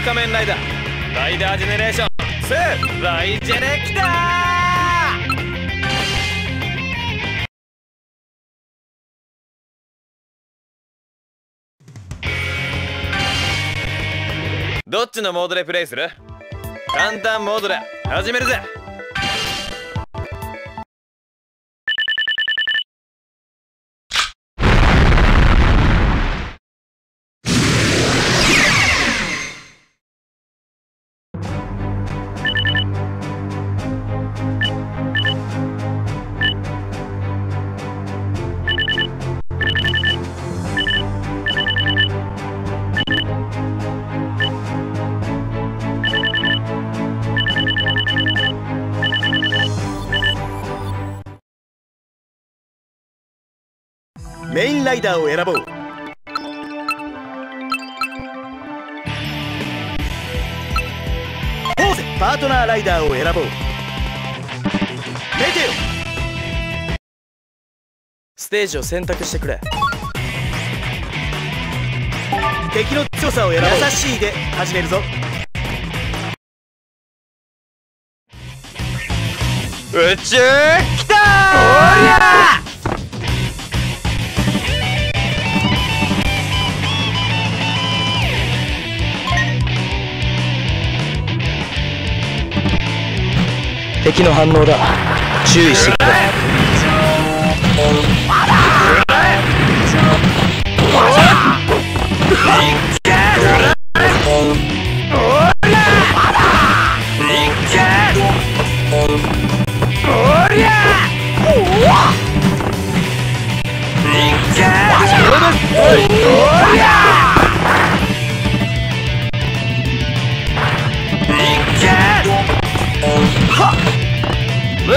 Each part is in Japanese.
ル仮面ライダー。ライダージェネレーション。2ライジェネキタどっちのモードでプレイする？簡単モードで始めるぜ。メインライダーを選ぼう。ポーゼパートナーライダーを選ぼう。メテオ！ステージを選択してくれ。敵の強さを選ぼう。優しいで。始めるぞ。宇宙？きた敵の反応だ。注意してくれ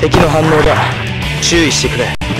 敵の反応だ。注意してくれ。